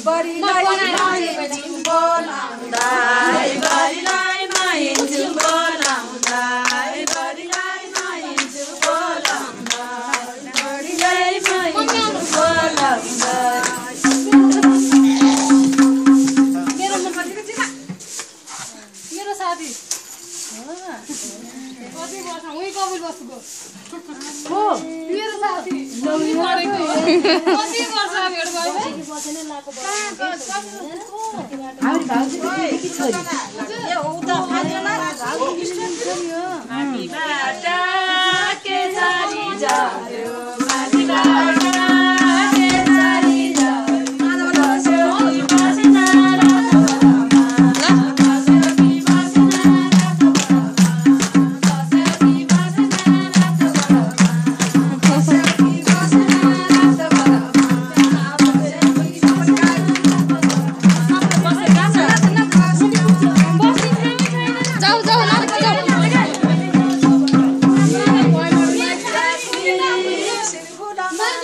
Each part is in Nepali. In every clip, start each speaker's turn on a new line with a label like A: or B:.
A: everybody likes
B: my bola. Everybody likes
A: फोड्री दो, फिर फॉकाप निक है जाँबियो जै है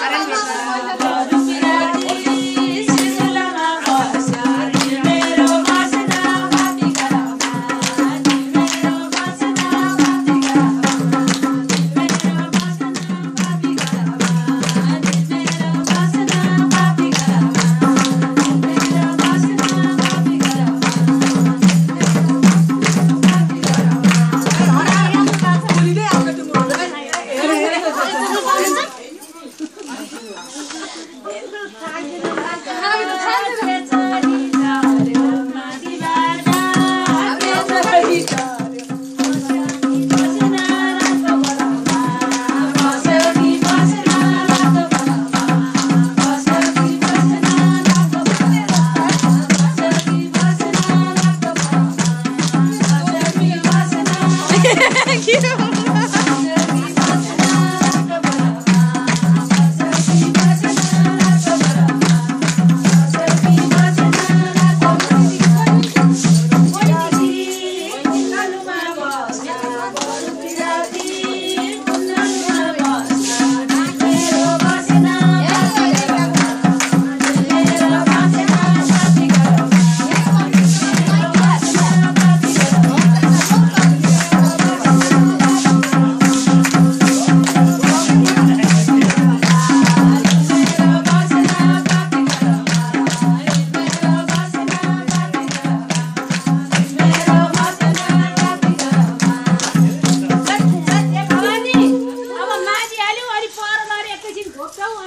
A: 来来来
B: 摸一下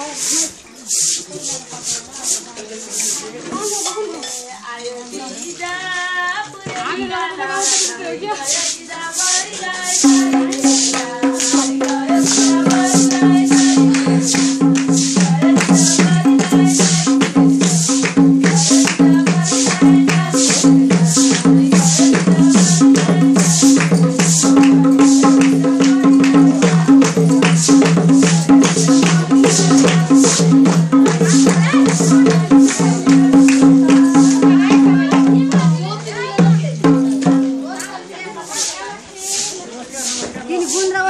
A: Oh,